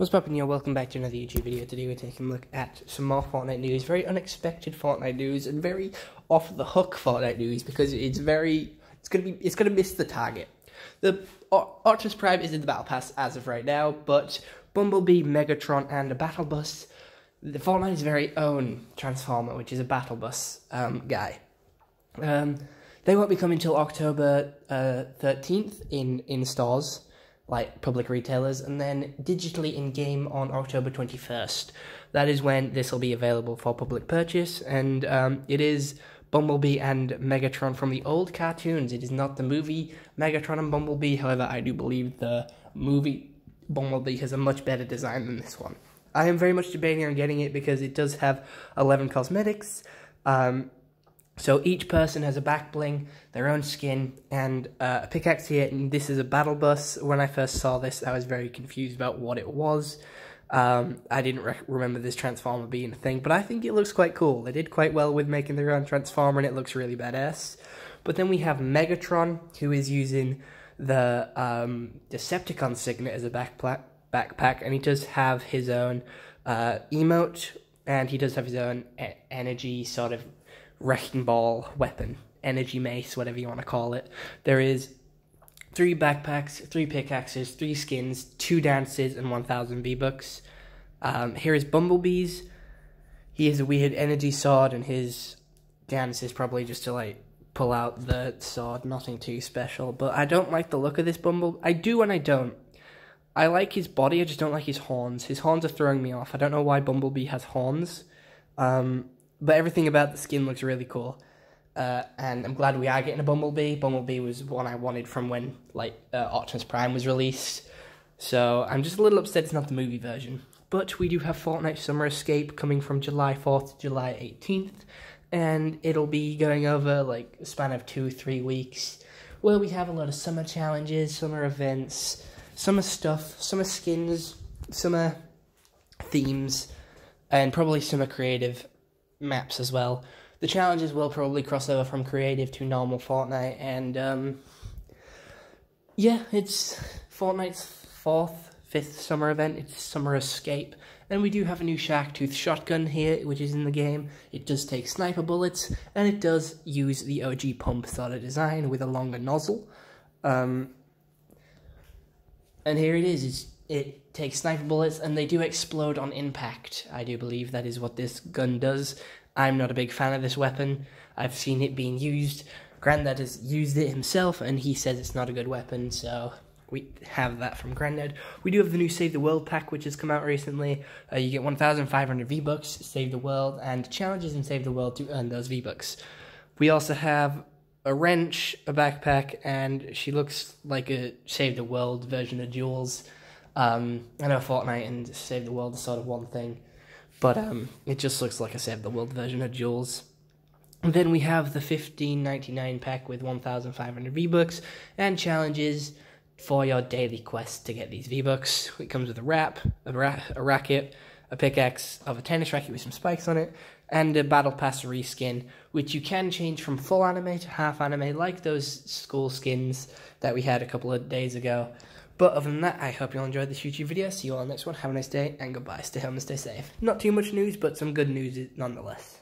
What's poppin' y'all? Welcome back to another YouTube video. Today we're taking a look at some more Fortnite news. Very unexpected Fortnite news and very off the hook Fortnite news because it's very it's gonna be it's gonna miss the target. The Optimus Prime is in the Battle Pass as of right now, but Bumblebee, Megatron, and a Battle Bus, the Fortnite's very own Transformer, which is a Battle Bus um, guy. Um, they won't be coming until October uh, 13th in, in stores like public retailers, and then digitally in game on October 21st. That is when this will be available for public purchase, and um, it is Bumblebee and Megatron from the old cartoons. It is not the movie Megatron and Bumblebee, however, I do believe the movie Bumblebee has a much better design than this one. I am very much debating on getting it because it does have 11 cosmetics. Um, so each person has a back bling, their own skin, and uh, a pickaxe here, and this is a battle bus. When I first saw this, I was very confused about what it was. Um, I didn't remember this transformer being a thing, but I think it looks quite cool. They did quite well with making their own transformer, and it looks really badass. But then we have Megatron, who is using the um, Decepticon signet as a backpack, backpack, and he does have his own uh, emote, and he does have his own e energy sort of wrecking ball weapon, energy mace, whatever you want to call it. There is three backpacks, three pickaxes, three skins, two dances, and 1,000 V-Bucks. Um, here is Bumblebee's. He has a weird energy sword, and his dance is probably just to, like, pull out the sword. Nothing too special. But I don't like the look of this Bumble. I do and I don't. I like his body, I just don't like his horns. His horns are throwing me off. I don't know why Bumblebee has horns. Um, but everything about the skin looks really cool. Uh, and I'm glad we are getting a Bumblebee. Bumblebee was one I wanted from when like uh, Optimus Prime was released. So I'm just a little upset it's not the movie version. But we do have Fortnite Summer Escape coming from July 4th to July 18th. And it'll be going over like a span of two, three weeks. Where we have a lot of summer challenges, summer events, summer stuff, summer skins, summer themes, and probably summer creative maps as well. The challenges will probably cross over from creative to normal Fortnite, and um, yeah, it's Fortnite's fourth, fifth summer event. It's Summer Escape, and we do have a new Shark Tooth shotgun here, which is in the game. It does take sniper bullets, and it does use the OG pump of design with a longer nozzle. Um, and here it is. It's, it takes sniper bullets, and they do explode on impact. I do believe that is what this gun does. I'm not a big fan of this weapon. I've seen it being used. Grandad has used it himself, and he says it's not a good weapon, so we have that from Grandad. We do have the new Save the World pack, which has come out recently. Uh, you get 1,500 V-Bucks, Save the World, and challenges in Save the World to earn those V-Bucks. We also have a wrench, a backpack, and she looks like a Save the World version of Jules. Um, I know Fortnite and Save the World are sort of one thing. But um, it just looks like a Save the World version of Jules. And then we have the 15.99 pack with 1,500 V-Bucks and challenges for your daily quest to get these V-Bucks. It comes with a wrap, a, ra- a racket, a pickaxe of a tennis racket with some spikes on it, and a Battle Pass reskin, which you can change from full anime to half anime, like those school skins that we had a couple of days ago. But other than that, I hope you all enjoyed this YouTube video. See you all next one. Have a nice day and goodbye. Stay home and stay safe. Not too much news, but some good news nonetheless.